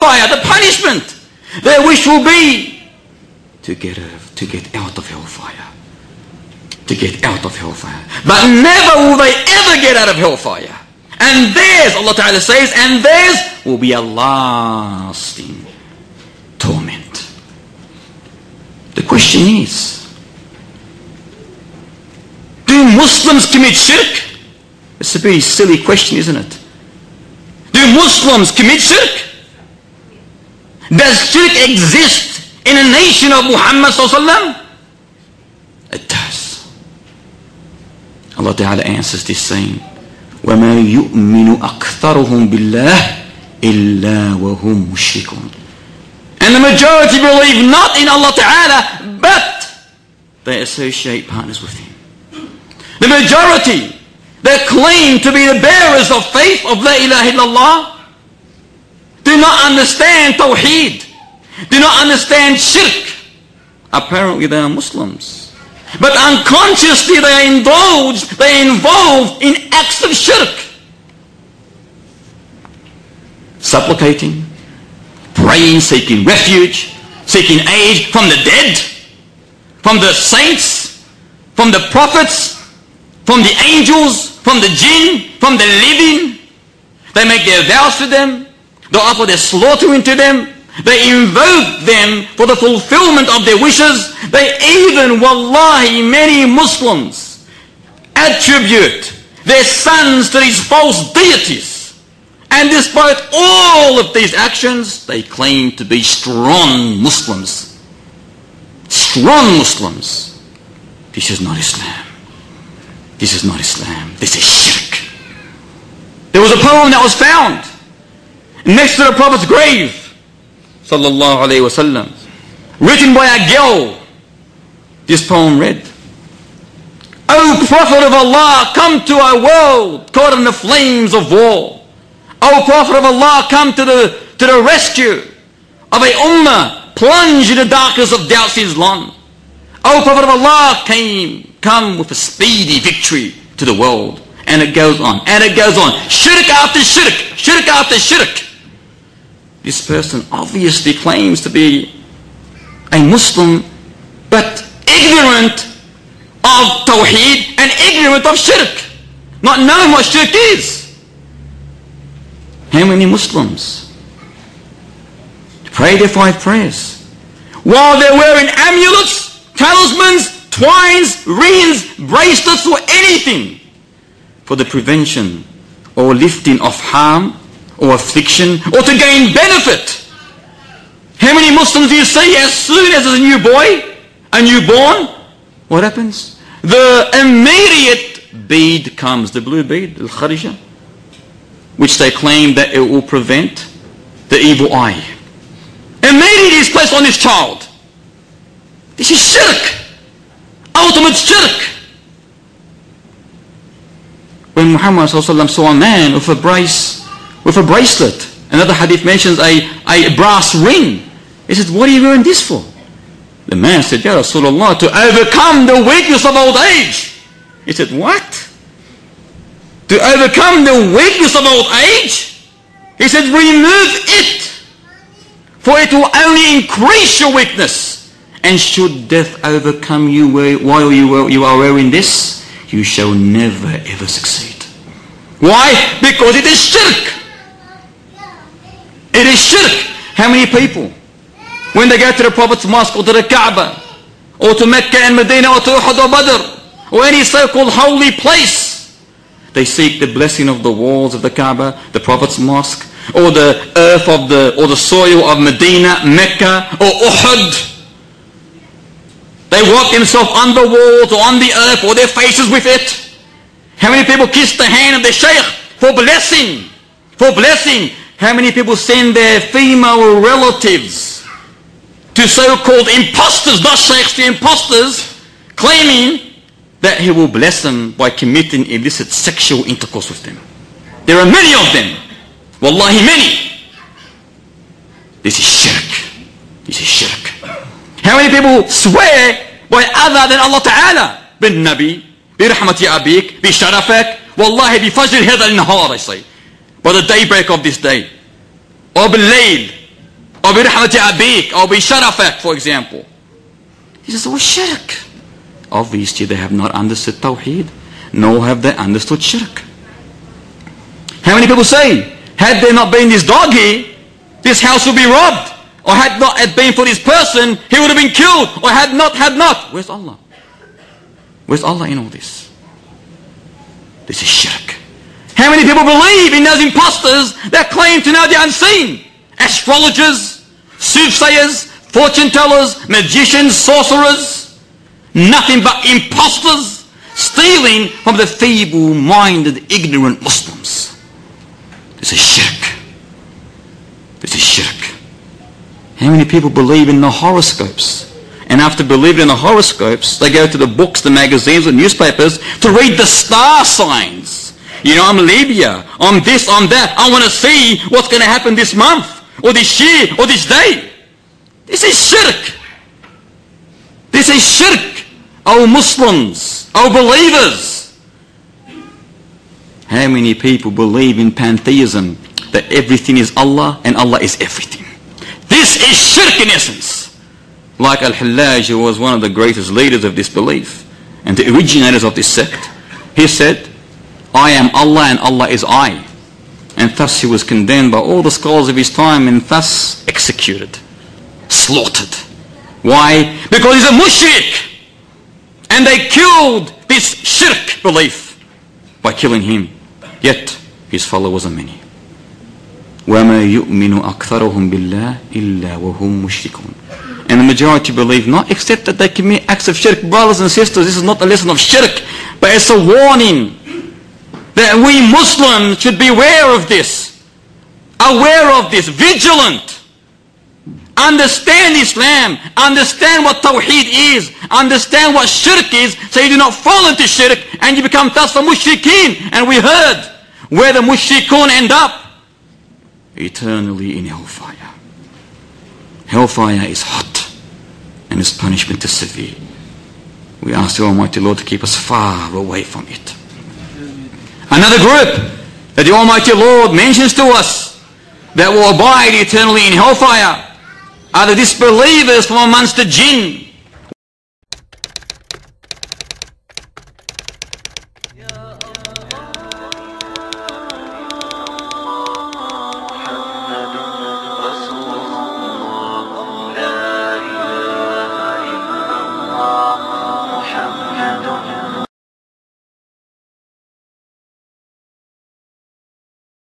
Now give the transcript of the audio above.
fire, the punishment. Their wish will be to get out, to get out of hellfire. To get out of hellfire. But never will they ever get out of hellfire. And theirs, Allah Ta'ala says, and theirs will be a lasting torment. The question is, do Muslims commit shirk? It's a very silly question, isn't it? Do Muslims commit shirk? Does shirk exist in a nation of Muhammad sallallahu It does. Allah Ta'ala answers this saying, وَمَا يُؤْمِنُ أَكْثَرُهُم بِاللَّهِ إِلَّا وَهُم مُشْرِكُونَ And the majority believe not in Allah Ta'ala, but they associate partners with Him. The majority, they claim to be the bearers of faith of La ilaha illallah, do not understand Tawheed, do not understand Shirk. Apparently they are Muslims. But unconsciously they are indulged, they are involved in acts of Shirk. Supplicating, praying, seeking refuge, seeking aid from the dead, from the saints, from the prophets, from the angels, from the jinn, from the living. They make their vows to them. They offer their slaughter into them. They invoke them for the fulfillment of their wishes. They even, wallahi, many Muslims attribute their sons to these false deities. And despite all of these actions, they claim to be strong Muslims. Strong Muslims. This is not Islam. This is not Islam. This is shirk. There was a poem that was found next to the Prophet's grave, sallallahu alayhi wasallam, written by a girl. This poem read, O Prophet of Allah, come to our world caught in the flames of war. O Prophet of Allah, come to the, to the rescue of a ummah plunged in the darkness of doubts Islam. O oh, Prophet of Allah, came, come with a speedy victory to the world. And it goes on, and it goes on. Shirk after shirk, shirk after shirk. This person obviously claims to be a Muslim, but ignorant of Tawheed and ignorant of Shirk. Not knowing what Shirk is. How many Muslims pray their five prayers while they're wearing amulets, talismans, twines, rings, bracelets, or anything for the prevention or lifting of harm or affliction or to gain benefit. How many Muslims do you see as soon as there's a new boy, a newborn, what happens? The immediate bead comes, the blue bead, the kharija, which they claim that it will prevent the evil eye. Immediately is placed on this child. This is shirk. Ultimate shirk. When Muhammad saw a man with a brace with a bracelet. Another hadith mentions a, a brass ring. He said, what are you wearing this for? The man said, Ya Rasulullah, to overcome the weakness of old age. He said, what? To overcome the weakness of old age? He said, remove it. For it will only increase your weakness. And should death overcome you while you are wearing this, you shall never ever succeed. Why? Because it is shirk. It is shirk. How many people, when they go to the Prophet's mosque or to the Kaaba, or to Mecca and Medina, or to Uhud or Badr, or any so-called holy place, they seek the blessing of the walls of the Kaaba, the Prophet's mosque, or the earth of the, or the soil of Medina, Mecca, or Uhud. They walk themselves on the walls or on the earth or their faces with it. How many people kiss the hand of the Shaykh for blessing? For blessing. How many people send their female relatives to so-called imposters, not sheikhs, to imposters, claiming that he will bless them by committing illicit sexual intercourse with them. There are many of them. Wallahi, many. This is shirk. This is shirk. How many people swear by other than Allah Ta'ala? بالنبي برحمة أبيك بشرفك والله بفجر هذا النهار I say by the daybreak of this day or بالليل or برحمة أبيك or بشرفك for example he says well shirk obviously they have not understood Tawheed nor have they understood shirk how many people say had there not been this doggy this house would be robbed or had not had been for this person he would have been killed or had not had not where's Allah Where's Allah in all this? This is shirk. How many people believe in those imposters that claim to know the unseen? Astrologers, soothsayers, fortune tellers, magicians, sorcerers. Nothing but imposters stealing from the feeble-minded, ignorant Muslims. This is shirk. This is shirk. How many people believe in the horoscopes? And after believing in the horoscopes, they go to the books, the magazines, the newspapers to read the star signs. You know, I'm Libra. I'm this, I'm that. I want to see what's going to happen this month, or this year, or this day. This is shirk. This is shirk. Oh Muslims, oh believers. How many people believe in pantheism, that everything is Allah and Allah is everything? This is shirk in essence like Al-Hallaj, who was one of the greatest leaders of this belief and the originators of this sect, he said, I am Allah and Allah is I. And thus he was condemned by all the scholars of his time and thus executed, slaughtered. Why? Because he's a mushrik. And they killed this shirk belief by killing him. Yet his followers are many. وَمَا يُؤْمِنُ أَكْثَرُهُم بِاللَّهِ إِلَّا وَهُم مُشْرِكُونَ and the majority believe not except that they commit acts of shirk. Brothers and sisters, this is not a lesson of shirk, but it's a warning that we Muslims should be aware of this, aware of this, vigilant. Understand Islam, understand what Tawheed is, understand what shirk is, so you do not fall into shirk and you become thus the mushrikeen. And we heard where the mushrikun end up, eternally in hellfire. Hellfire is hot and its punishment is severe. We ask the Almighty Lord to keep us far away from it. Another group that the Almighty Lord mentions to us that will abide eternally in hellfire are the disbelievers from amongst the jinn.